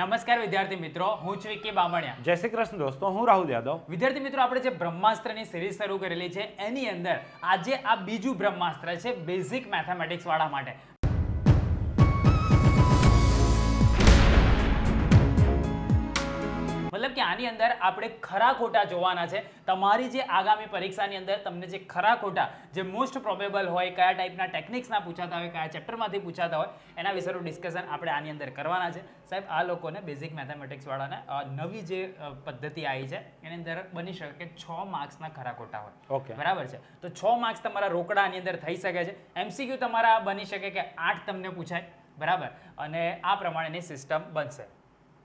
નમસ્કાર વિદ્યાર્થી મિત્રો હું છું વિકી બામણિયા. જય શ્રી કૃષ્ણ દોસ્તો હું રાહુલ યાદવ. વિદ્યાર્થી મિત્રો આપણે જે બ્રહ્માસ્ત્રની સિરીઝ શરૂ કરેલી છે એની અંદર આજે આ બીજું બ્રહ્માસ્ત્ર છે બેઝિક મેથેમેટિક્સ વાળા માટે. મતલબ કે આની અંદર આપણે ખરા ખોટા જોવાના છે. તમારી જે આગામી પરીક્ષાની અંદર તમને જે ખરા ખોટા જે મોસ્ટ પ્રોબેબલ હોય કયા ટાઈપના ટેકનિક્સના પૂછાતા હોય કયા ચેપ્ટરમાંથી પૂછાતા હોય એના વિશેનું ડિસ્કશન આપણે આની અંદર કરવાના છે. સાહેબ આ લોકોને બેઝિક મેથેમેટિક્સવાળાને નવી જે પદ્ધતિ આવી છે એની અંદર બની શકે કે છ માર્ક્સના ખરા ખોટા હોય. ઓકે. બરાબર છે? તો છ માર્ક્સ તમારા રોકડા આની અંદર થઈ શકે છે. એમસીક્યુ તમારા બની શકે કે આઠ તમને પૂછાય. બરાબર? અને આ પ્રમાણેની સિસ્ટમ બનશે.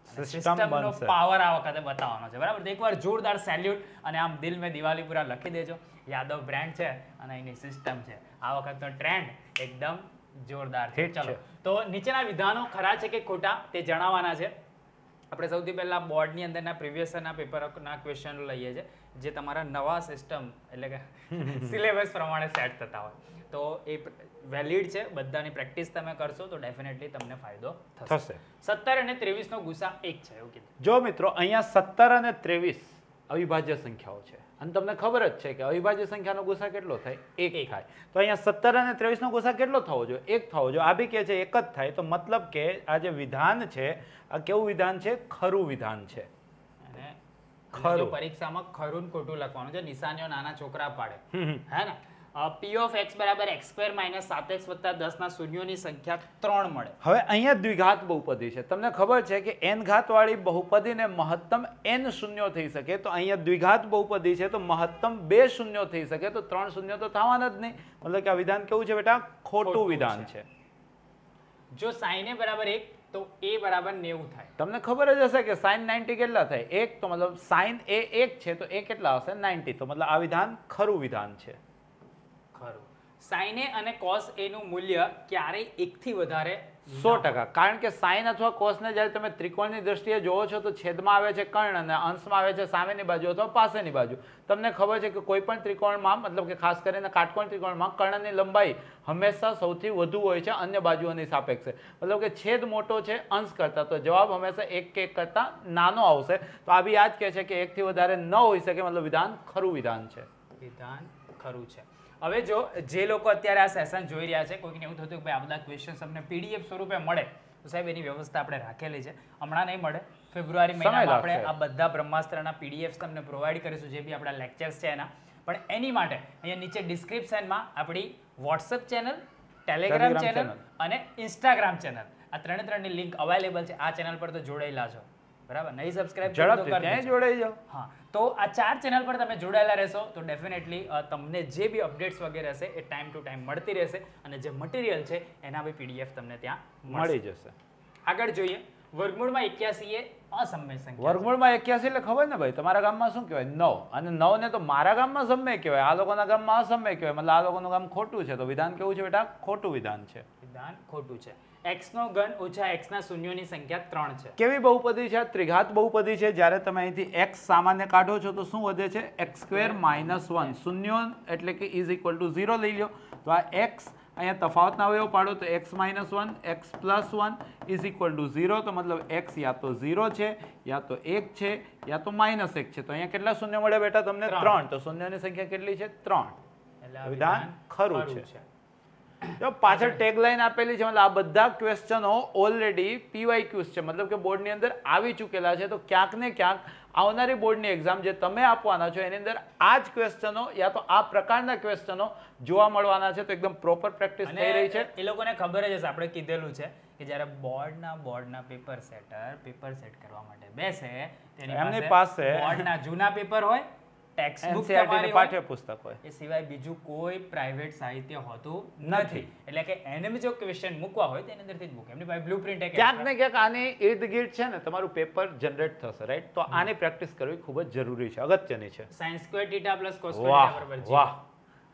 સિસ્ટમનો પાવર આ વખતે બતાવવાનો છે. બરાબર? એકવાર જોરદાર સેલ્યુટ અને આમ દિલ મેં દિવાલીપુરા લખી દેજો. યાદવ બ્રાન્ડ છે અને એની સિસ્ટમ છે. આ વખતનો ટ્રેન્ડ એકદમ જોરદાર છે. ચલો. તો નીચેના વિધાનો ખરા છે કે ખોટા તે જણાવવાના છે. આપણે સૌથી પહેલા બોર્ડની અંદરના પ્રીવિયસ ના પેપરના ક્વેશ્ચન લઈએ છીએ જે તમારા નવા સિસ્ટમ એટલે કે સિલેબસ પ્રમાણે સેટ થતા હોય. તો એ વેલિડ છે બધાની પ્રેક્ટિસ તમે કરશો તો ડેફિનેટલી તમને ફાયદો થશે. સત્તર અને ત્રેવીસ નો ગુસા એક છે એવું કીધું. જો મિત્રો અહીંયા સત્તર અને ત્રેવીસ અવિભાજ્ય સંખ્યાઓ છે. અને તમને ખબર જ છે કે અવિભાજ્ય સંખ્યાનો ગુસા કેટલો થાય? એક. થાય. તો અહીંયા સત્તર અને ત્રેવીસનો ગુસા કેટલો થવો જોઈએ? એક થવો જોઈએ. આ બી કે છે એક જ થાય. તો મતલબ કે આ જે વિધાન છે આ કેવું વિધાન છે? ખરું વિધાન છે. ખરું. પરીક્ષામાં ખરું ખોટું લખવાનું છે. નિશાનીઓ નાના છોકરા પાડે. હે ને? પી ઓફ એક્સ બરાબર એક્સ સ્ક્વેર માઇનસ સાત એક્સ વત્તા દસ શૂન્યોની સંખ્યા ત્રણ મળે. હવે અહીંયા દ્વિઘાત બહુપદી છે. તમને ખબર છે કે એન ઘાતવાળી બહુપદીને મહત્તમ એન શૂન્યો થઈ શકે. તો અહીંયા દ્વિઘાત બહુપદી છે તો મહત્તમ બે શૂન્યો થઈ શકે. તો ત્રણ શૂન્ય તો થવાના જ નહીં. મતલબ કે આ વિધાન કેવું છે બેટા? ખોટું વિધાન છે. છે. જો સાઈને બરાબર એક તો એ બરાબર નેવું થાય. તમને ખબર જ હશે કે સાઇન નાઇન્ટી કેટલા થાય? એક તો મતલબ સાઇન એ એક છે તો એ કેટલા હશે નાઇન્ટી તો મતલબ આ વિધાન ખરું વિધાન છે. ખરું સાઈને અને કોસ એનું મૂલ્ય ક્યારેય એકથી વધારે સો ટકા. કારણ કે સાઈન અથવા કોસને જ્યારે તમે ત્રિકોણની દ્રષ્ટિએ જોવો છો તો છેદમાં આવે છે કર્ણ અને અંશમાં આવે છે સામેની બાજુ અથવા પાસેની બાજુ. તમને ખબર છે કે કોઈ પણ ત્રિકોણમાં મતલબ કે ખાસ કરીને કાટકોણ ત્રિકોણમાં કર્ણની લંબાઈ હંમેશા સૌથી વધુ હોય છે અન્ય બાજુઓની સાપેક્ષે. મતલબ કે છેદ મોટો છે અંશ કરતાં. તો જવાબ હંમેશા એક કે એક કરતાં નાનો આવશે. તો આ બી યાદ કહે છે કે એકથી વધારે ન હોઈ શકે મતલબ વિધાન ખરું વિધાન છે. વિધાન ખરું છે. હવે જો જે લોકો અત્યારે આ સેશન જોઈ રહ્યા છે કોઈકને એવું થતું કે ભાઈ આ બધા ક્વેશ્ચન્સ અમને પીડીએફ સ્વરૂપે મળે તો સાહેબ એની વ્યવસ્થા આપણે રાખેલી છે. હમણાં નહીં મળે. ફેબ્રુઆરી મહિનામાં આપણે આ બધા બ્રહ્માસ્ત્રના પીડીએફ તમને પ્રોવાઈડ કરીશું જે બી આપણા લેક્ચર્સ છે એના. પણ એની માટે અહીંયા નીચે ડિસ્ક્રિપ્શનમાં આપણી વોટ્સઅપ ચેનલ ટેલિગ્રામ ચેનલ અને ઇન્સ્ટાગ્રામ ચેનલ આ ત્રણે ત્રણની લિંક અવેલેબલ છે. આ ચેનલ પર તો જોડાયેલા છો. બરાબર? નહીં સબસ્ક્રાઇબ ઝડપથી ત્યાં જોડાઈ જાઓ. હા. તો આ ચાર ચેનલ પર તમે જોડાયેલા રહેશો તો ડેફિનેટલી તમને જે બી અપડેટ્સ વગેરે હશે એ ટાઈમ ટુ ટાઈમ મળતી રહેશે અને જે મટીરિયલ છે એના બી પીડીએફ તમને ત્યાં મળી જશે. આગળ જોઈએ. વર્ગમૂળમાં એક્યાસી એ અસમય સંખ્યા વર્ગમૂળમાં એક્યાસી એટલે ખબર ને ભાઈ? તમારા ગામમાં શું કહેવાય? નવ. અને નવ ને તો મારા ગામમાં સમય કહેવાય. આ લોકોના ગામમાં અસમય કહેવાય. મતલબ આ લોકોનું ગામ ખોટું છે. તો વિધાન કેવું છે બેટા? ખોટું વિધાન છે. વિધાન ખોટું છે. X નો ઘન ઓછા x ના શૂન્યોની સંખ્યા ત્રણ છે. કેવી બહુપદી છે? ત્રિઘાત બહુપદી છે. જ્યારે તમે અહીંથી એક્સ સામાન્ય કાઢો છો તો શું વધે છે? X square minus one. શૂન્ય એટલે કે ઇઝ ઇક્વલ ટુ ઝીરો લઈ લો તો આ એક્સ અહીંયા તફાવતના અવયવ પાડો તો X minus one X plus one is equal to zero. તો મતલબ એક્સ યા તો ઝીરો છે યા તો એક છે યા તો માઇનસ એક છે. તો અહીંયા કેટલા શૂન્ય મળે બેટા તમને? ત્રણ. તો શૂન્યની સંખ્યા કેટલી છે? ત્રણ. એટલે આ વિધાન ખરું છે. જો પાછળ ટેગલાઈન આપેલી છે મતલબ આ બધા ક્વેશ્ચનો ઓલરેડી પીવાય ક્યુઝ છે. મતલબ કે બોર્ડની અંદર આવી ચૂકેલા છે તો ક્યાંક ને ક્યાંક આવનારી બોર્ડની એક્ઝામ જે તમે આપવાના છો એની અંદર આ જ ક્વેશ્ચનો યા તો આ પ્રકારના ક્વેશ્ચનો જોવા મળવાના છે તો એકદમ પ્રોપર પ્રેક્ટિસ થઈ રહી છે. એ લોકોને ખબર જ હશે આપણે કીધેલું છે કે જ્યારે બોર્ડના બોર્ડના પેપર સેટર પેપર સેટ કરવા માટે બેસે એમની પાસે પાસે બોર્ડના જૂના પેપર હોય ટેક્સ્ટ તમારી પાઠ્યપુસ્તક હોય. એ સિવાય બીજું કોઈ પ્રાઇવેટ સાહિત્ય હોતું નથી. નથી. એટલે કે એને જો ક્વેશ્ચન મૂકવા હોય તેની અંદરથી જ મૂકે. એમની પાસે બ્લુપ્રિન્ટ એક ક્યાંક ને ક્યાંક આની ઇર્દ છે ને તમારું પેપર જનરેટ થશે રાઈટ તો આની પ્રેક્ટિસ કરવી ખૂબ જ જરૂરી છે અગત્યની છે. Sine square theta plus cos વાહ બરાબર વાહ.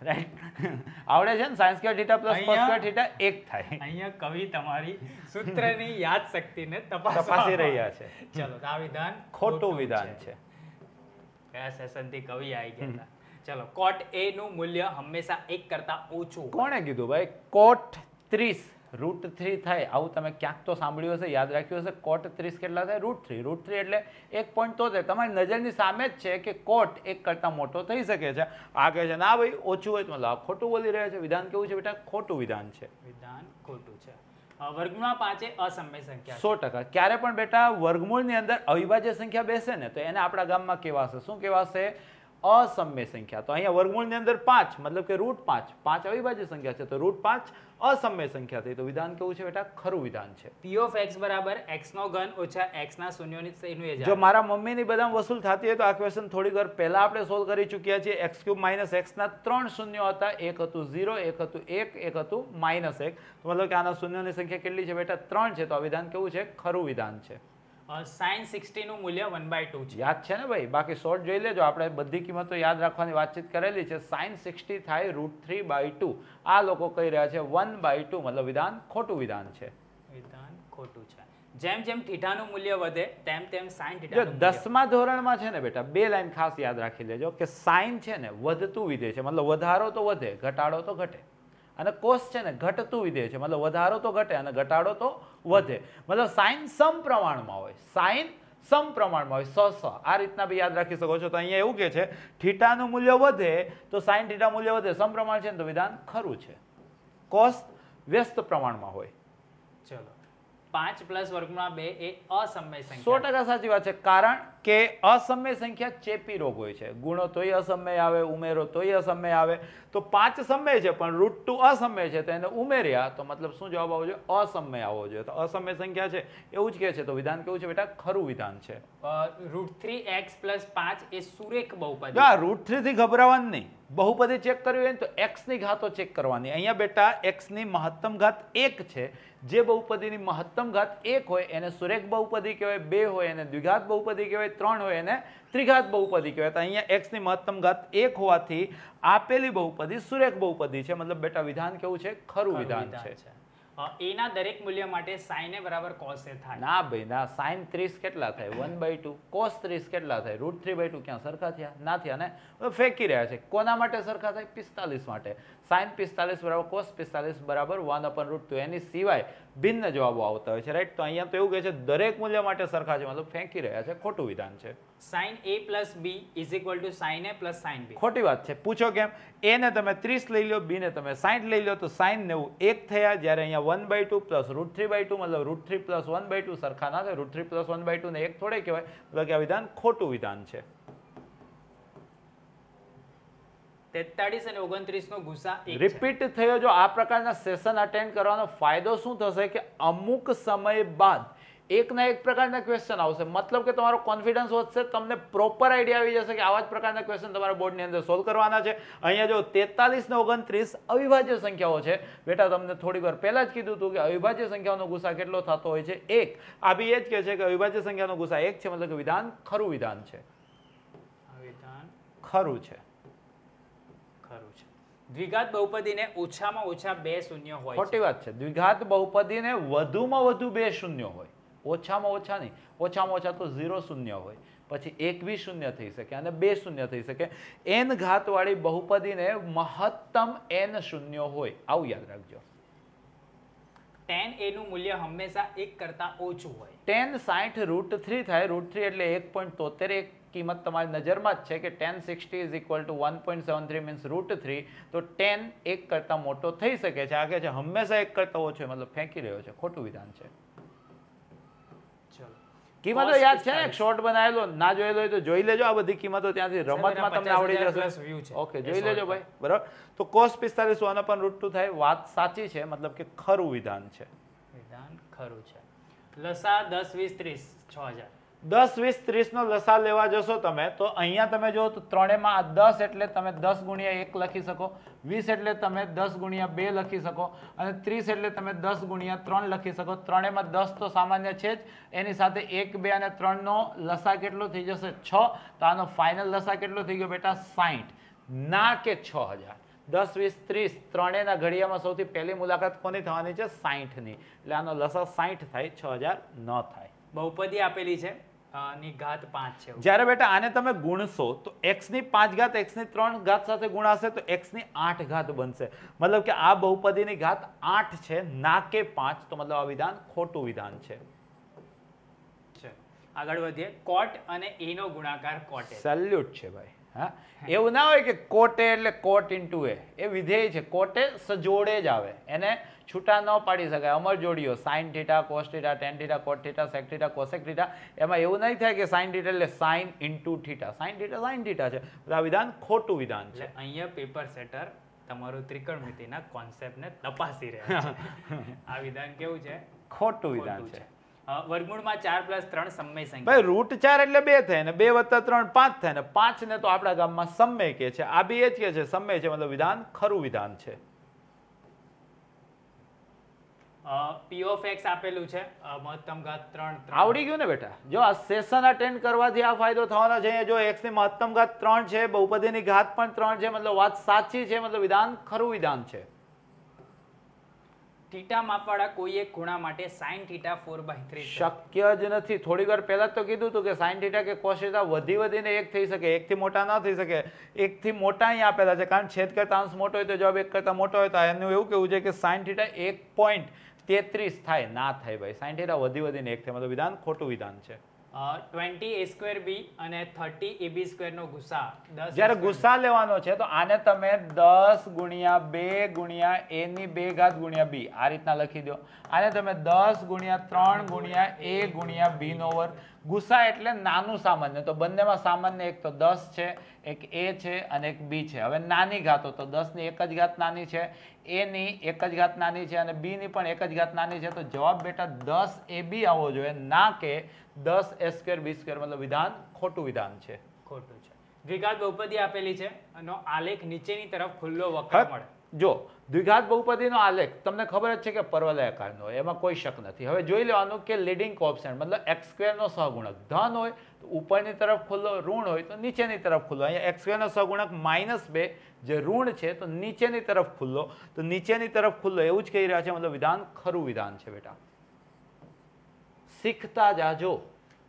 રાઈટ આવડે છે ને? Sine square theta plus cos square theta એક થાય. અહીંયા કવિ તમારી સૂત્રની યાદ શક્તિને તપાસી રહ્યા છે. ચલો આ વિધાન ખોટું વિધાન છે. કયા સેશનથી કવિ આવી ગયા હતા. ચલો કોટ એ નું મૂલ્ય હંમેશા એક કરતા ઓછું કોણે કીધું ભાઈ? કોટ ત્રીસ રૂટ થ્રી થાય. આવું તમે ક્યાંક તો સાંભળ્યું હશે યાદ રાખ્યું હશે કોટ ત્રીસ કેટલા થાય? Root three. રૂટ થ્રી એટલે એક પોઈન્ટ તોતેર તમારી નજરની સામે જ છે કે કોટ એક કરતાં મોટો થઈ શકે છે. આ કહે છે ના ભાઈ ઓછું હોય તો મતલબ ખોટું બોલી રહ્યા છે. વિધાન કેવું છે બેટા? ખોટું વિધાન છે. વિધાન ખોટું છે. વર્ગમૂળમાં પાંચ એ અસમય સંખ્યા સો ટકા. ક્યારે પણ બેટા વર્ગમૂળની અંદર અવિભાજ્ય સંખ્યા બેસે ને, તો એને આપણા ગામમાં કહેવાશે શું કહેવાશે અસમ્ય સંખ્યા. તો અહીંયા વર્ગમૂળની અંદર પાંચ, મતલબ કે રૂટ પાંચ. પાંચ અવિભાજ્ય સંખ્યા છે, તો રૂટ પાંચ અસમ્ય સંખ્યા થઈ. તો વિધાન કેવું છે બેટા? ખરું વિધાન છે. પી ઓફ એક્સ બરાબર એક્સ નો ઘન ઓછા એક્સ ના શૂન્યોની જ જો મારા મમ્મીની બદામ વસૂલ થતી હોય તો આ ક્વેશ્ચન થોડી વાર પહેલા આપણે સોલ્વ કરી ચૂક્યા છીએ. એક્સ ક્યુબ માઇનસ એક્સના ત્રણ શૂન્યો હતા. એક હતું ઝીરો એક હતું એક એક હતું માઇનસ એક. તો મતલબ કે આના શૂન્યોની સંખ્યા કેટલી છે બેટા? ત્રણ છે. તો આ વિધાન કેવું છે? ખરું વિધાન છે. અ, sin 60 નું મૂલ્ય 1 બાય ટુ છે. યાદ છે ને ભાઈ? બાકી શોર્ટ જોઈ લેજો. આપણે બધી કિંમતો યાદ રાખવાની વાતચીત કરેલી છે. સાઇન સિક્સટી થાય રૂટ થ્રી બાય ટુ આ લોકો કહી રહ્યા છે વન બાય ટુ મતલબ વિધાન ખોટું વિધાન છે. વિધાન ખોટું છે. જેમ જેમ થીટાનું મૂલ્ય વધે તેમ તેમ થીટાનું મૂલ્ય દસમા ધોરણમાં છે ને બેટા બે લાઈન ખાસ યાદ રાખી લેજો કે સાઇન છે ને વધતું વિધે છે. મતલબ વધારો તો વધે ઘટાડો તો ઘટે. અને કોસ છે ને ઘટતું વિધેય છે. મતલબ વધારો તો ઘટે અને ઘટાડો તો વધે. મતલબ સાઇન સમપ્રમાણમાં હોય. સાઇન સમપ્રમાણમાં હોય. સ સ. આ રીતના બી યાદ રાખી શકો છો. તો અહીંયા એવું કે છે, થીટાનું મૂલ્ય વધે તો સાઇન થીટા મૂલ્ય વધે. સમપ્રમાણ છે ને તો વિધાન ખરું છે. કોસ વ્યસ્ત પ્રમાણમાં હોય. ચલો. પાંચ પ્લસ વર્ગમાં બે એ અસમય સો ટકા સાચી વાત છે. કારણ કે અસમય સંખ્યા ચેપી રોગ હોય છે. ગુણો તોય અસમય આવે ઉમેરો તોય અસમય આવે. તો પાંચ સમય છે પણ રૂટ ટુ અસમય છે તો એને ઉમેર્યા તો મતલબ શું જવાબ આવવો જોઈએ? અસમય આવવો જોઈએ. તો અસમય સંખ્યા છે. એવું જ કહે છે. તો વિધાન કેવું છે બેટા? ખરું વિધાન છે. રૂટ થ્રી એક્સ પ્લસ પાંચ એ સુરેખ બહુપદી. હા રૂટ થ્રી થી ગભરાવાનું નહીં. બહુપદી ચેક કરવી હોય ને તો એક્સની ઘાતો ચેક કરવાની. અહીંયા બેટા એક્સની મહત્તમ ઘાત એક છે. જે બહુપદીની મહત્તમ ઘાત એક હોય એને સુરેખ બહુપદી કહેવાય બે હોય એને દ્વિઘાત બહુપદી કહેવાય ત્રણ હોય એને ત્રિઘાત બહુપદી કહેવાય. તો અહીંયા એક્સની મહત્તમ ઘાત એક હોવાથી આપેલી બહુપદી સુરેખ બહુપદી છે. મતલબ બેટા વિધાન કેવું છે? ખરું વિધાન છે. એના દરેક મૂલ્ય માટે એ બરાબર cos એ થાય. ના ભાઈ, ના સાઈન ત્રીસ કેટલા થાય? One by two. કોસ ત્રીસ કેટલા થાય? રૂટ થ્રી બાય ટુ ક્યાં સરખા થયા? ના થયા ને? ફેંકી રહ્યા છે. કોના માટે સરખા થાય? પિસ્તાલીસ માટે. સાઈન પિસ્તાલીસ બરાબર કોસ પિસ્તાલીસ બરાબર વન અપન રૂટ ટુ એની સિવાય ભિન્ન જવાબો આવતા હોય છે. રાઈટ તો અહીંયા તો એવું કહે છે દરેક મૂલ્ય માટે સરખા છે મતલબ ફેંકી રહ્યા છે ખોટું વિધાન છે. Sine A plus B is equal to sine A plus sine B ખોટી વાત છે. પૂછો કેમ? એ ને તમે ત્રીસ લઈ લો બી ને તમે સાઇન લઈ લો તો સાઇન નેવું એક થયા જ્યારે અહીંયા one by two plus root three by two મતલબ root three plus one by two સરખા ના થાય. Root three plus one by two ને એક થોડે કહેવાય. મતલબ કે આ વિધાન ખોટું વિધાન છે. તેતાળીસ અને ઓગણત્રીસ નો ગુસા રિપીટ થયો. જો આ પ્રકારના સેશન અટેન્ડ કરવાનો ફાયદો શું થશે કે અમુક સમય બાદ એકના એક પ્રકારના ક્વેશ્ચન આવશે. મતલબ કે તમારો કોન્ફિડન્સ વધશે તમને પ્રોપર આઈડિયા આવી જશે કે આવા જ પ્રકારના ક્વેશ્ચન તમારા બોર્ડની અંદર સોલ્વ કરવાના છે. અહીંયા જો તેતાલીસ ને ઓગણત્રીસ અવિભાજ્ય સંખ્યાઓ છે બેટા તમને થોડીક વાર પહેલાં જ કીધું હતું કે અવિભાજ્ય સંખ્યાઓનો ગુસા કેટલો થતો હોય છે? એક. આ બી એ જ કહે છે કે અવિભાજ્ય સંખ્યાનો ગુસા એક છે મતલબ કે વિધાન ખરું વિધાન છે. આ વિધાન ખરું છે. ખરું છે. દ્વિઘાત બહુપદીને ઓછામાં ઓછા બે શૂન્ય હોય ખોટી વાત છે. દ્વિઘાત બહુપદીને વધુમાં વધુ બે શૂન્ય હોય. ઓછામાં ઓછા નહીં. ઓછામાં ઓછા તો ઝીરો શૂન્ય હોય. પછી એક બી શૂન્ય થઈ શકે અને બે શૂન્ય થઈ શકે. એન ઘાતવાળી બહુપદીને મહત્તમ એન શૂન્ય હોય. આવું યાદ રાખજો. ટેન એનું મૂલ્ય હંમેશા એક કરતા ઓછું હોય. ટેન સાઠ રૂટ થ્રી થાય. રૂટ થ્રી એટલે એક પોઈન્ટ તોતેર એક કિંમત તમારી નજરમાં જ છે કે tan sixty is equal to one point seven three means root three તો ટેન એક કરતાં મોટો થઈ શકે છે. આગે છે હંમેશા એક કરતાં ઓછો મતલબ ફેંકી રહ્યો છે. ખોટું વિધાન છે. કિંમતો યાદ છે? ને શોર્ટ બનાવેલો ના જોયેલો હોય તો જોઈ લેજો આ બધી કિંમતો ત્યાંથી રમતમાં તમને આવડી જશે. ઓકે જોઈ લેજો ભાઈ. બરાબર? તો કોસ પિસ્તાલીસ વન અપન રૂટ ટુ થાય. વાત સાચી છે મતલબ કે ખરું વિધાન છે. વિધાન ખરું છે. લસા દસ વીસ ત્રીસ છ હજાર. દસ, વીસ, ત્રીસનો લસા લેવા જશો તમે, તો અહીંયા તમે જો તો ત્રણેયમાં દસ એટલે તમે દસ ગુણ્યા એક લખી શકો, વીસ એટલે તમે દસ ગુણ્યા બે લખી શકો, અને ત્રીસ એટલે તમે દસ ગુણ્યા ત્રણ લખી શકો. ત્રણેયમાં દસ તો સામાન્ય છે જ, એની સાથે એક, બે અને ત્રણનો લસા કેટલો થઈ જશે? છ. તો આનો ફાઇનલ લસા કેટલો થઈ ગયો બેટા? સાઠ ના કે છ હજાર. દસ, વીસ, ત્રીસ, ત્રણેયના ઘડિયામાં સૌથી પહેલી મુલાકાત કોની થવાની છે? સાઠની એટલે આનો લસા સાઠ થાય, છ હજાર ન થાય. બહુપદી આપેલી છે. ની ઘાત પાંચ છે. જ્યારે બેટા આને તમે ગુણશો તો x ની પાંચ ઘાત x ની ત્રણ ઘાત સાથે ગુણાશે તો x ની આઠ ઘાત બનશે. મતલબ કે આ બહુપદીની ઘાત આઠ છે ના કે પાંચ તો મતલબ આ વિધાન ખોટું વિધાન છે. છે. આગળ વધીએ. કોટ અને એનો ગુણાકાર કોટ. સેલ્યુટ છે ભાઈ. હા? એવું ના હોય કે કોટે એટલે કોટ ઇન્ટુ એ. એ વિધેય છે. કોટે સજોડે જ આવે. એને છૂટા ન પાડી શકાય. અમર જોડીઓ. Sine theta cos theta tan theta cot theta sec theta cosec theta. એમાં એવું નહીં થાય કે સાઇન થીટા એટલે sine into theta. Sine theta sine theta છે. આ વિધાન ખોટું વિધાન છે. અહીંયા પેપર સેટર તમારું ત્રિકોણમિતિના કોન્સેપ્ટને તપાસી રહ્યા છે. આ વિધાન કેવું છે? ખોટું વિધાન છે. વર્ગમૂળમાં ચાર પ્લસ ત્રણ સમય સંખ્યા. ભાઈ રૂટ ચાર એટલે બે થાય ને બે વત્તા ત્રણ પાંચ થાય ને પાંચ ને તો આપણા ગામમાં સમય કે છે. આ બી એ જ કે છે સમય છે મતલબ વિધાન ખરું વિધાન છે. પી ઓફ એક્સ આપેલું છે. મહત્તમ ઘાત ત્રણ. આવડી ગયું ને બેટા? જો આ સેશન અટેન્ડ કરવાથી આ ફાયદો થવાનો છે. જો x ની મહત્તમ ઘાત ત્રણ છે બહુપદીની ઘાત પણ ત્રણ છે મતલબ વાત સાચી છે મતલબ વિધાન ખરું વિધાન છે. થીટા માપવાળા કોઈ એક ખૂણા માટે sine theta four by three શક્ય જ નથી. થોડી વાર પહેલા તો કીધું હતું કે સાઇન થીટા કે કોસ થીટા વધી વધીને એક થઈ શકે એકથી મોટા ન થઈ શકે. એકથી મોટા અહીં આપેલા છે. કારણ છેદ કરતા અંશ મોટો હોય તો જવાબ એક કરતા મોટો હોય તો એનું એવું કેવું છે કે સાઇન થીટા એક પોઈન્ટ તેત્રીસ થાય. ના થાય ભાઈ. સાઇન થીટા વધી વધીને એક થાય. મતલબ વિધાન ખોટું વિધાન છે. ટ્વેન્ટી એ સ્ક્વેર બી અને થર્ટી એ બી સ્ક્વેર નો ગુસા દસ જ્યારે ગુસ્સા લેવાનો છે તો આને તમે દસ ગુણ્યા બે ગુણ્યા એ ની બે ઘાત ગુણ્યા બી આ રીતના લખી દો. આને તમે દસ ગુણ્યા ત્રણ ગુણ્યા એ ગુણ્યા બી નો વર્ગ ગુસ્સા એટલે નાનું સામાન્ય. તો બંનેમાં સામાન્ય એક તો દસ છે એક એ છે અને એક બી છે. હવે નાની ઘાતો તો દસની એક જ ઘાત નાની છે એની ની એક જ ઘાત નાની છે અને બીની પણ એક જ ઘાત નાની છે. તો જવાબ બેટા દસ એ બી આવવો જોઈએ ના કે દસ એ સ્ક્વેર બી સ્ક્વેર મતલબ વિધાન ખોટું વિધાન છે. ખોટું છે. દ્વિઘાત બહુપદી આપેલી છે અને આલેખ નીચેની તરફ ખુલ્લો વક્ર મળે. જો દ્વિઘાત બહુપદીનો આલેખ, તમને ખબર જ છે કે પરવલયાકારનો હોય, એમાં કોઈ શક નથી. હવે જોઈ લેવાનું કે લીડિંગ કોપ્શન મતલબ એક્સ સહગુણક ધન હોય તો ઉપરની તરફ ખુલ્લો ઋણ હોય તો નીચેની તરફ ખુલ્લો. અહીંયા એક્સ સ્ક્વેરનો સહગુણક માઇનસ બે, જે ઋણ છે તો નીચેની તરફ ખુલ્લો. તો નીચેની તરફ ખુલ્લો એવું જ કહી રહ્યા છે, મતલબ વિધાન ખરું વિધાન છે બેટા. શીખતા જાજો.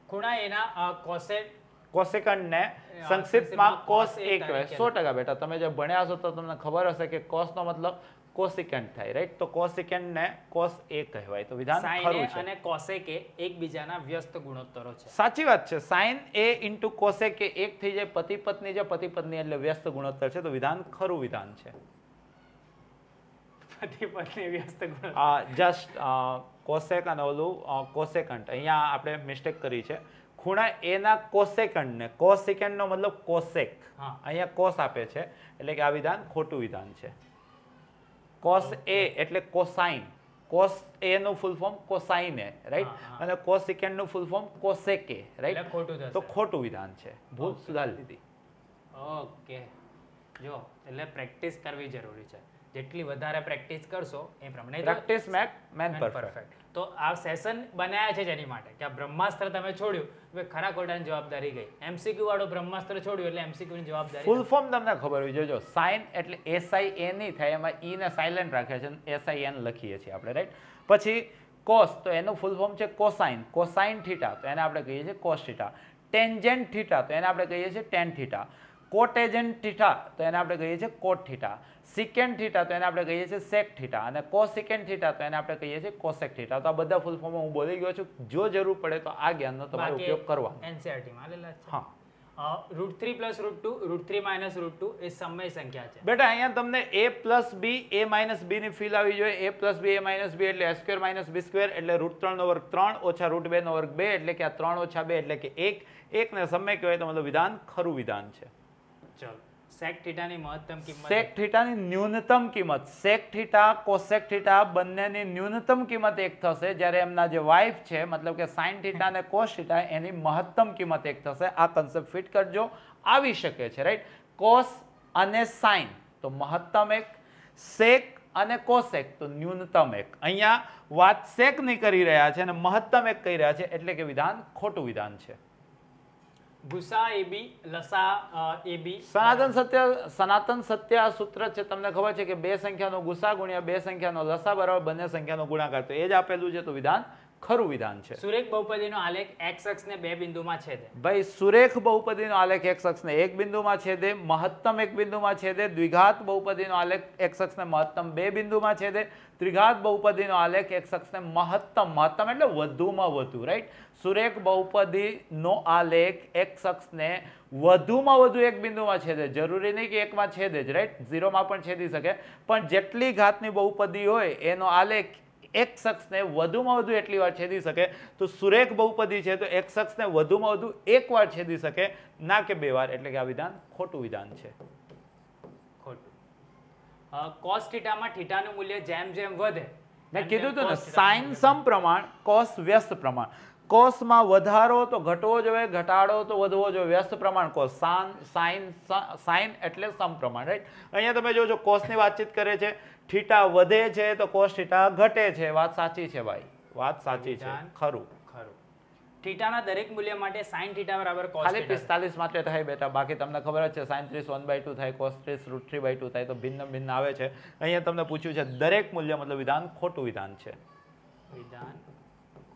ખૂણા એના કોસેટ કોસેકન્ડ ને એ સંક્ષિપ્તમાં કોસ કહેવાય તરીકે સો ટકા બેટા તમે જે ભણ્યા છો તો તમને ખબર હશે કે કોસનો મતલબ કોસિકેન્ટ થાય રાઈટ તો કોસિકેન્ટ ને કોસ એ કહેવાય. તો વિધાન ખરું છે. અને કોસેકે એકબીજાના વ્યસ્ત ગુણોત્તરો છે. સાચી વાત છે. Sine A into cosec A એક થઈ જાય પતિ પત્ની જે પતિ પત્ની એટલે વ્યસ્ત ગુણોત્તર છે. તો વિધાન ખરું વિધાન છે. પતિ પત્ની વ્યસ્ત ગુણોત્તર. આ જસ્ટ કોસેક અને ઓલું કોસેકન્ટ અહીંયા આપણે મિસ્ટેક કરી છે. ખૂણા એના કોસેકન્ડને કોસેકન્ડનો મતલબ કોસેક અહીંયા કોસ આપે છે એટલે કે આ વિધાન ખોટું વિધાન છે. કોસ એ એટલે કોસાઇન કોસ એ નું ફૂલ ફોર્મ કોસાઈને રાઈટ. અને કોસિકેન્ટનું ફૂલ ફોર્મ કોસેકે રાઈટ ખોટું થશે તો ખોટું વિધાન છે. ભૂલ. સુધારી લીધી ઓકે જો એટલે પ્રેક્ટિસ કરવી જરૂરી છે. જેટલી વધારે પ્રેક્ટિસ કરશો એ પ્રમાણે પ્રેક્ટિસ મેક મેન પરફેક્ટ તો આ સેશન બનાયા છે જેની માટે કે આ બ્રહ્માસ્ત્ર તમે છોડ્યું હવે ખરા ખોટાની જવાબદારી ગઈ. એમસીક્યુ વાળો બ્રહ્માસ્ત્ર છોડ્યું એટલે એમસીક્યુ ની જવાબદારી ફૂલ ફોર્મ તમને ખબર હોય જોજો સાઇન એટલે એસઆઈ એ નહીં થાય એમાં ઈ ને સાયલેન્ટ રાખે છે એસઆઈ એન લખીએ છીએ આપણે રાઈટ પછી કોસ તો એનું ફૂલ ફોર્મ છે કોસાઇન કોસાઇન થીટા તો એને આપણે કહીએ છીએ કોસ થીટા ટેન્જેન્ટ થીટા તો એને આપણે કહીએ છીએ ટેન થીટા કોટેજન્ટ થીટા તો એને આપણે કહીએ છીએ કોટ થીટા સિકેન્ડ થીટા તો એને આપણે કહીએ છીએ સેક થીટા અને કોસિકેન્ડ થીટા તો એને આપણે કહીએ છીએ કોસેક થીટા તો આ બધા ફૂલ ફોર્મ હું બોલી ગયો છું. જો જરૂર પડે તો આ જ્ઞાનનો તમારે ઉપયોગ કરવા એનસીઆરટી માં આલેલા છે. હા. Root three plus root two root three minus root two એ સમય સંખ્યા છે. બેટા અહીંયા તમને એ પ્લસ બી એ માઇનસ બી ની ફીલ આવી જોઈએ. એ પ્લસ બી એ માઇનસ બી એટલે સ્ક્વેર માઇનસ બી સ્ક્વેર એટલે રૂટ ત્રણ નો વર્ગ ત્રણ ઓછા રૂટ બે નો વર્ગ બે એટલે કે આ ત્રણ ઓછા બે એટલે કે એક. એક ને સમય કહેવાય તો મતલબ વિધાન ખરું વિધાન છે. ચલો. સેક થીટાની મહત્તમ કિંમત સેક થીટાની ન્યૂનતમ કિંમત. સેક થીટા બંનેની ન્યૂનતમ કિંમત એક થશે. જ્યારે એમના જે વાઇફ છે, મતલબ કે સાઇન થીટા અને કોસ એની મહત્તમ કિંમત એક થશે. આ કન્સેપ્ટ ફિટ કરજો. આવી શકે છે રાઈટ કોસ અને સાઇન તો મહત્તમ એક. સેક અને કોસેક તો ન્યૂનતમ એક. અહીંયા વાત સેકની કરી રહ્યા છે અને મહત્તમ એક કહી રહ્યા છે. એટલે કે વિધાન ખોટું વિધાન છે. ગુસા એ બી, લસા એ બી. સનાતન સત્ય સનાતન સત્ય સૂત્ર છે, તમને ખબર છે કે બે સંખ્યાનો ગુસા ગુણ્યા બે સંખ્યાનો લસા બરાબર બંને સંખ્યાનો ગુણાકાર. તો એ જ આપેલું છે, તો વિધાન ખરું વિધાન છે. સુરેખ બહુપદીનો આલેખ એક્સ અક્ષને બે બિંદુમાં છેદે. ભાઈ સુરેખ બહુપદીનો આલેખ એક્સ અક્ષને એક બિંદુમાં છેદે મહત્તમ એક બિંદુમાં છેદે દ્વિઘાત બહુપદીનો આલેખ એક્સ અક્ષને મહત્તમ બે બિંદુમાં છેદે ત્રિઘાત બહુપદીનો આલેખ એક્સ અક્ષને મહત્તમ મહત્તમ એટલે વધુમાં વધુ રાઈટ સુરેખ બહુપદીનો આલેખ એક્સ અક્ષને વધુમાં વધુ એક બિંદુમાં છેદે. જરૂરી નહીં કે એકમાં છેદે જ રાઈટ ઝીરોમાં પણ છેદી શકે. પણ જેટલી ઘાતની બહુપદી હોય એનો આલેખ એક શખ્સને વધુમાં વધુ એટલી વાર છેદી શકે. તો સુરેખ બહુપદી છે તો એક શખ્સને વધુમાં વધુ એક વાર છેદી શકે. ના કે બે વાર એટલે કે આ વિધાન ખોટું વિધાન છે. ખોટું. કોસ થીટામાં થીટાનું મૂલ્ય જેમ જેમ વધે મેં કીધું હતું ને સાઇન સમ પ્રમાણ કોસ વ્યસ્ત પ્રમાણ. કોષમાં વધારો તો ઘટવો જોઈએ ઘટાડો તો વધવો જોઈએ વ્યસ્ત પ્રમાણ કોસ સાન સાઇન સાઇન એટલે સમ પ્રમાણ રાઈટ અહીંયા તમે જોજો કોષની વાતચીત કરે છે. થીટા વધે છે તો કોસ થીટા ઘટે છે. વાત સાચી છે ભાઈ. વાત સાચી છે. ખરું. ખરું. થીટાના દરેક મૂલ્ય માટે sin થીટા બરાબર cos ખાલી થીટા. પિસ્તાલીસ માટે થાય બેટા. બાકી તમને ખબર જ છે સાઈન ત્રીસ વન બાય થાય કોસ ત્રીસ રૂટ થ્રી થાય તો ભિન્ન ભિન્ન આવે છે. અહીંયા તમને પૂછ્યું છે દરેક મૂલ્ય મતલબ વિધાન ખોટું વિધાન છે. વિધાન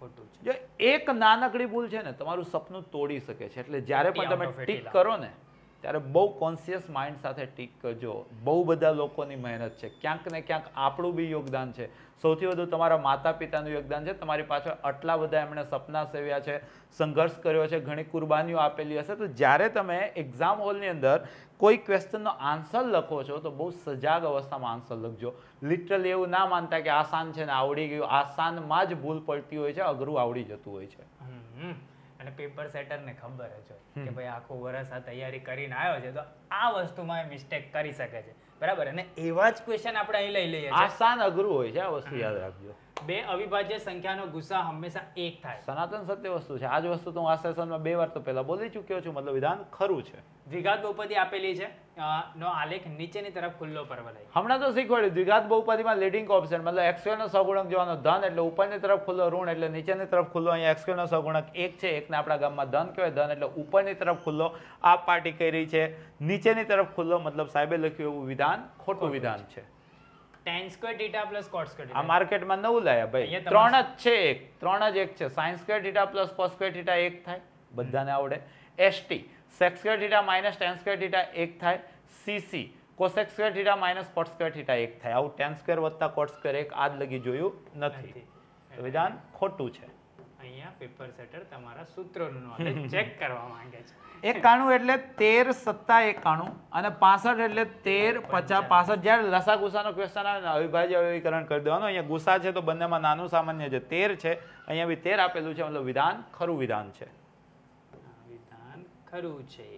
ખોટું છે. જો એક નાનકડી ભૂલ છે ને તમારું સપનું તોડી શકે છે. એટલે જ્યારે પણ તમે ટીક કરો ને ત્યારે બહુ કોન્શિયસ માઇન્ડ સાથે ટીક કરજો. બહુ બધા લોકોની મહેનત છે. ક્યાંક ને ક્યાંક આપણું બી યોગદાન છે. સૌથી વધુ તમારા માતા પિતાનું યોગદાન છે. તમારી પાછળ આટલા બધા એમણે સપના સેવ્યા છે, સંઘર્ષ કર્યો છે, ઘણી કુરબાનીઓ આપેલી હશે. તો જ્યારે તમે એક્ઝામ હોલની અંદર કોઈ ક્વેશ્ચનનો આન્સર લખો છો, તો બહુ સજાગ અવસ્થામાં આન્સર લખજો. લિટરલી એવું ના માનતા કે આસાન છે ને આવડી ગયું. આસાનમાં જ ભૂલ પડતી હોય છે, અઘરું આવડી જતું હોય છે. અને પેપર સેટરને ખબર જ હોય કે ભાઈ આખું વર્ષ આ તૈયારી કરીને આવ્યો છે તો આ વસ્તુમાં એ મિસ્ટેક કરી શકે છે. બરાબર? અને એવા જ ક્વેશ્ચન આપણે અહીં લઈ લઈએ આસાન અઘરું હોય છે આ વસ્તુ યાદ રાખજો. બે અવિભાજ્ય સંખ્યાનો ગુસા હંમેશા એક થાય. સનાતન સત્ય વસ્તુ છે. આ જ વસ્તુ તો હું આ સેશનમાં બે વાર તો પહેલા બોલી ચૂક્યો છું મતલબ વિધાન ખરું છે. દ્વિઘાત બહુપદી આપેલી છે નો આલેખ નીચેની તરફ ખુલ્લો પરવલય હમણાં તો શીખવાડ્યું દ્વિઘાત બહુપદીમાં લીડિંગ ઓપ્શન મતલબ એક્સ નો સગુણક જોવાનો ધન એટલે ઉપરની તરફ ખુલ્લો ઋણ એટલે નીચેની તરફ ખુલ્લો અહીંયા એક્સ નો સગુણક એક છે એકને આપણા ગામમાં ધન કહેવાય ધન એટલે ઉપરની તરફ ખુલ્લો આ પાર્ટી કરી છે. નીચેની તરફ ખુલ્લો મતલબ સાહેબે લખ્યું એવું વિધાન ખોટું વિધાન છે. tan square theta plus cot square આ માર્કેટમાં નવું લાયા ભાઈ. ત્રણ જ છે એક ત્રણ જ એક છે. Sine square theta plus square theta એક થાય બધાને આવડે. ST sec square theta minus tan square theta એક થાય CC cosec square theta minus cot square theta એક થાય આવું ટેન સ્ક્વેર વત્તા કોટ સ્ક્વેર એક આજ લગી જોયું નથી. તો વિધાન ખોટું છે. અહીંયા પેપર સેટર તમારા સૂત્રોનું નોલેજ ચેક કરવા માંગે છે. એકાણું એટલે તેર સત્તા એકાણું અને પાસઠ એટલે તેર પચાસ પાસઠ. જ્યારે લસા ગુસાનો ક્વેશ્ચન આવે અવિભાજ્ય અવિકરણ કરી દેવાનું. અહીંયા ગુસા છે તો બંનેમાં નાનું સામાન્ય છે. તેર છે. અહીંયા બી તેર આપેલું છે. મતલબ વિધાન ખરું વિધાન છે. ખરું છે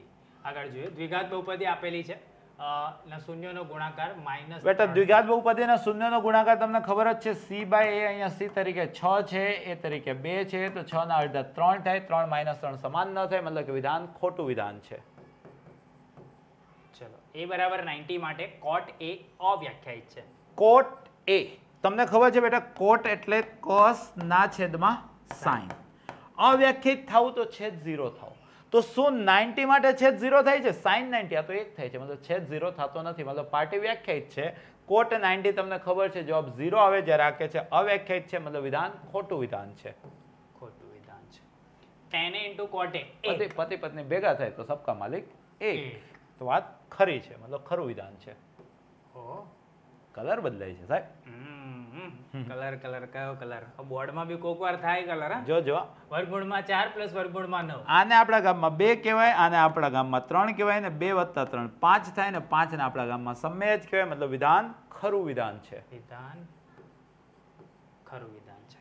આગળ જોઈએ. દ્વિઘાત બહુપદી આપેલી છે. ના શૂન્યનો ગુણાકાર માઇનસ બેટા દ્વિઘાત બહુપદીના શૂન્યનો ગુણાકાર તમને ખબર જ છે સી બાય એ અહીંયા સી તરીકે છ છે એ તરીકે બે છે તો છ ના અડધા ત્રણ થાય ત્રણ માઇનસ ત્રણ સમાન ન થાય મતલબ કે વિધાન ખોટું વિધાન છે. ચલો. એ બરાબર 90 માટે કોટ એ અવ્યાખ્યાયિત છે. કોટ એ તમને ખબર છે બેટા કોટ એટલે કોસ ના છેદમાં સાઈન અવ્યાખ્યાયિત થવું તો છેદ ઝીરો થવું તો શું 90 માટે છેદ ઝીરો થાય છે? સાઇન 90 આ તો એક થાય છે. મતલબ છેદ ઝીરો થતો નથી. મતલબ પાર્ટી વ્યાખ્યાયિત છે. કોટ 90 તમને ખબર છે. જવાબ ઝીરો આવે જ્યારે આ કે છે અવ્યાખ્યાયિત છે. મતલબ વિધાન ખોટું વિધાન છે. ખોટું વિધાન છે. tan એ into પતિ પતિ પત્ની ભેગા થાય તો સબકા માલિક એક. તો વાત ખરી છે. મતલબ ખરું વિધાન છે. કલર બદલાય છે સાહેબ. કલર કલર કયો કલર? બોર્ડમાં બી કોક વાર થાય કલર જો જો વર્ગમૂળમાં ચાર પ્લસ વર્ગમૂળમાં નવ. આને આપણા ગામમાં બે કહેવાય આને આપણા ગામમાં ત્રણ કહેવાય ને બે વત્તા ત્રણ. પાંચ થાય ને પાંચ ને આપણા ગામમાં સમય જ કહેવાય મતલબ વિધાન ખરું વિધાન છે. વિધાન ખરું વિધાન છે.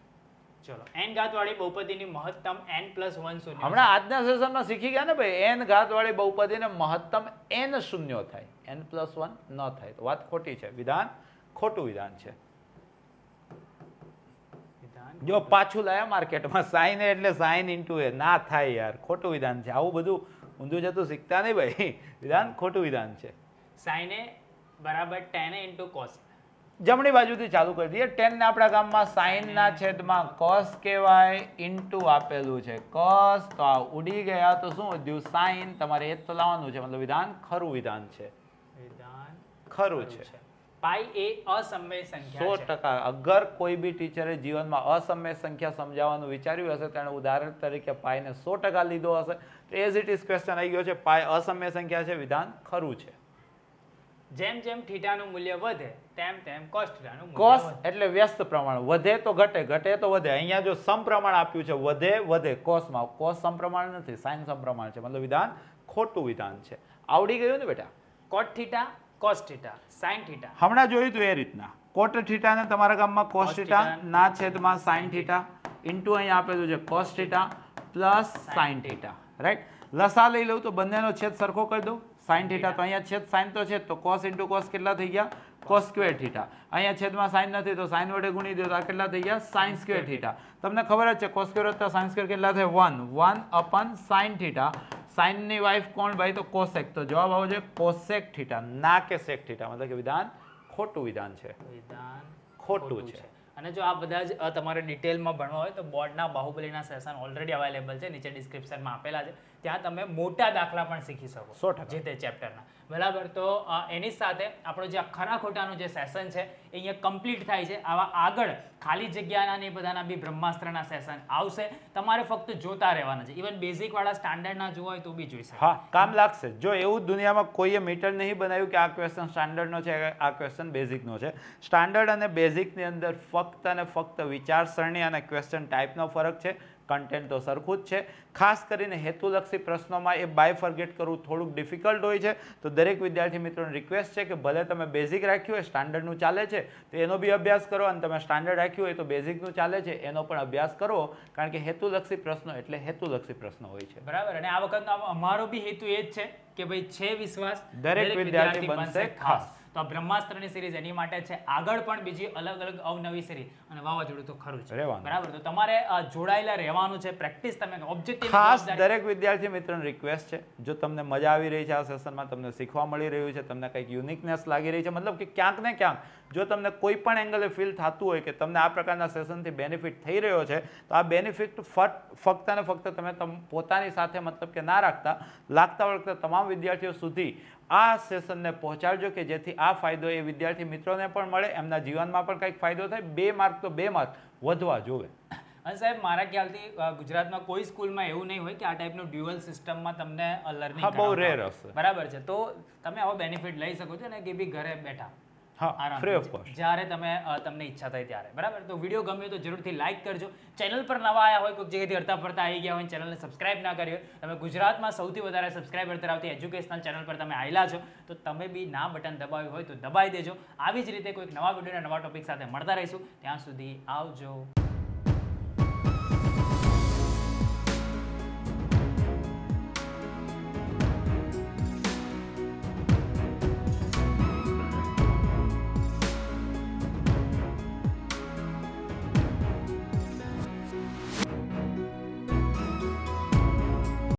ચલો n ઘાત વાળી બહુપદીની મહત્તમ n પ્લસ વન શૂન્ય હમણાં આજના સેશનમાં શીખી ગયા ને ભાઈ એન ઘાત વાળી બહુપદીને મહત્તમ એન શૂન્યો થાય. એન પ્લસ વન ન થાય. તો વાત ખોટી છે. વિધાન ખોટું વિધાન છે. જો પાછું લાયા માર્કેટમાં સાઈન એટલે સાઈન ઇન્ટુ એ. ના થાય યાર ખોટું વિધાન છે. આવું બધું ઊંધું જતું શીખતા નહીં ભાઈ. વિધાન ખોટું વિધાન છે. સાઈને એ બરાબર ટેન એ into cos. જમણી બાજુથી ચાલુ કરી દઈએ. ટેન ને આપણા ગામમાં સાઈન ના છેદમાં કોસ કહેવાય ઇન્ટુ આપેલું છે. કોસ તો આ ઉડી ગયા તો શું? વધ્યું સાઈન તમારે એ જ તો લાવવાનું છે. મતલબ વિધાન ખરું વિધાન છે. વિધાન ખરું છે. પાઈ એ અસમય સો સંખ્યા ટકા. અગર કોઈ બી ટીચરે જીવનમાં અસમય સંખ્યા સમજાવવાનું વિચાર્યું હશે તેણે ઉદાહરણ તરીકે પાઈને સો ટકા લીધો હશે તો એઝ ઇટ ઇઝ ક્વેશ્ચન આવી ગયો છે પાય અસમય સંખ્યા છે વિધાન ખરું છે. જેમ જેમ થીટાનું મૂલ્ય વધે તેમ તેમ કોસ થીટાનું કોસ એટલે વ્યસ્ત પ્રમાણ. વધે તો ઘટે ઘટે તો વધે. અહીંયા જો સમપ્રમાણ આપ્યું છે વધે વધે કોસમાં. કોસ સમપ્રમાણ નથી સાઇન સમપ્રમાણ છે. મતલબ વિધાન ખોટું વિધાન છે. આવડી ગયું ને બેટા? Cot theta cos theta sine theta હમણાં જોયું હતું એ રીતના. કોટ થીટા ને તમારા ગામમાં કોસ Cos થીટા ના છેદમાં સાઇન થીટા ઇન્ટુ અહીં આપેલું છે cos theta plus sine theta right લસા લઈ લઉં તો બંનેનો છેદ સરખો કરી દઉં. સાઇન થીટા તો અહીંયા છેદ સાઇન તો છે તો કોસ ઇન્ટુ કોસ કેટલા થઈ ગયા? કોસ સ્ક્વેર થીટા અહીંયા છેદમાં સાઇન નથી તો સાઇન વડે ગુણી દો તો આ કેટલા થઈ ગયા? સાઇન સ્ક્વેર થીટા તમને ખબર જ છે કોસ સ્ક્વેર વત્તા સાઇન સ્ક્વેર કેટલા થાય? One one upon sine theta સાઇનની wife કોણ ભાઈ? તો કોસેક. તો જવાબ આવો છે કોસેક થીટા. ના કે સેક થીટા. મતલબ કે વિધાન ખોટું વિધાન છે. વિધાન ખોટું છે. અને જો આ બધા જ તમારે ડિટેલમાં ભણવા હોય તો બોર્ડના બાહુબલીના સેશન ઓલરેડી અવેલેબલ છે. નીચે ડિસ્ક્રિપ્શનમાં આપેલા છે. ત્યાં તમે મોટા દાખલા પણ શીખી શકો સો ટકા. જે તે ચેપ્ટરના બરાબર? તો એની સાથે આપણો જે ખરા ખોટાનું જે સેશન છે, એ અહીંયા કમ્પ્લીટ થાય છે. આવા આગળ ખાલી જગ્યાના ને બધાના બી બ્રહ્માસ્ત્રના સેશન આવશે. તમારે ફક્ત જોતા રહેવાના છે. ઇવન બેઝિક વાળા સ્ટાન્ડર્ડના જોવા હોય તો બી જોઈ હા, કામ લાગશે. જો એવું દુનિયામાં કોઈએ મીટર નહીં બનાવ્યું કે આ ક્વેશ્ચન સ્ટાન્ડર્ડનો છે, આ ક્વેશ્ચન બેઝિકનો છે. સ્ટાન્ડર્ડ અને બેઝિકની અંદર ફક્ત અને ફક્ત વિચારસરણી અને ક્વેશ્ચન ટાઈપનો ફરક છે. કન્ટેન્ટ તો સરખું જ છે. ખાસ કરીને હેતુલક્ષી પ્રશ્નોમાં એ બાયફર્ગેટ કરવું થોડુંક ડિફિકલ્ટ હોય છે. તો દરેક વિદ્યાર્થી મિત્રોને રિક્વેસ્ટ છે કે ભલે તમે બેઝિક રાખ્યું હોય સ્ટાન્ડર્ડનું ચાલે છે તો એનો બી અભ્યાસ કરો. અને તમે સ્ટાન્ડર્ડ રાખ્યું હોય તો બેઝિકનું ચાલે છે એનો પણ અભ્યાસ કરો. કારણ કે હેતુલક્ષી પ્રશ્નો એટલે હેતુલક્ષી પ્રશ્નો હોય છે. બરાબર. અને આ વખતનો અમારો બી હેતુ એ જ છે કે ભાઈ છે વિશ્વાસ. દરેક વિદ્યાર્થી બનશે ખાસ. તો આ બ્રહ્માસ્ત્રની સિરીઝ એની માટે છે. આગળ પણ બીજી અલગ અલગ અવનવી સિરીઝ અને વાવાઝોડું તો ખરું છે બરાબર? તો તમારે જોડાયેલા રહેવાનું છે. પ્રેક્ટિસ તમે ઓબ્જેક્ટિવ ખાસ દરેક વિદ્યાર્થી મિત્રોને રિક્વેસ્ટ છે. જો તમને મજા આવી રહી છે આ સેશનમાં તમને શીખવા મળી રહ્યું છે તમને કંઈક યુનિકનેસ લાગી રહી છે મતલબ કે ક્યાંક ને ક્યાંક જો તમને કોઈ પણ એંગલે ફીલ થતું હોય કે તમને આ પ્રકારના સેશનથી બેનિફિટ થઈ રહ્યો છે તો આ બેનિફિટ ફક્ત ને ફક્ત તમે તમ પોતાની સાથે મતલબ કે ના રાખતા લાગતા વળગતા તમામ વિદ્યાર્થીઓ સુધી આ સેશનને પહોંચાડજો કે જેથી આ ફાયદો એ વિદ્યાર્થી મિત્રોને પણ મળે એમના જીવનમાં પણ કંઈક ફાયદો થાય. બે માર્ક તો બે માર્ક વધવા જોવે. અને સાહેબ મારા ખ્યાલથી ગુજરાતમાં કોઈ સ્કૂલમાં એવું નહીં હોય કે આ ટાઈપનું ડ્યુઅલ સિસ્ટમમાં તમને લર્નિંગ બહુ રેર હશે. બરાબર છે. તો તમે આવો બેનિફિટ લઈ શકો છો ને કે બી ઘરે બેઠા. હા ફ્રી ઓફ કોસ્ટ જ્યારે તમે તમને ઈચ્છા થાય ત્યારે. બરાબર? તો વીડિયો ગમ્યો તો જરૂરથી લાઈક કરજો. ચેનલ પર નવા આવ્યા હોય કોઈ જગ્યાએથી હરતા ફરતા આવી ગયા હોય ચેનલને સબસ્ક્રાઇબ ના કરી હોય તમે ગુજરાતમાં સૌથી વધારે સબસ્ક્રાઇબર ધરાવતી એજ્યુકેશનલ ચેનલ પર તમે આવેલા છો તો તમે બી ના બટન દબાવ્યું હોય તો દબાવી દેજો. આવી જ રીતે કોઈક નવા વીડિયો નવા ટોપિક સાથે મળતા રહીશું. ત્યાં સુધી આવજો.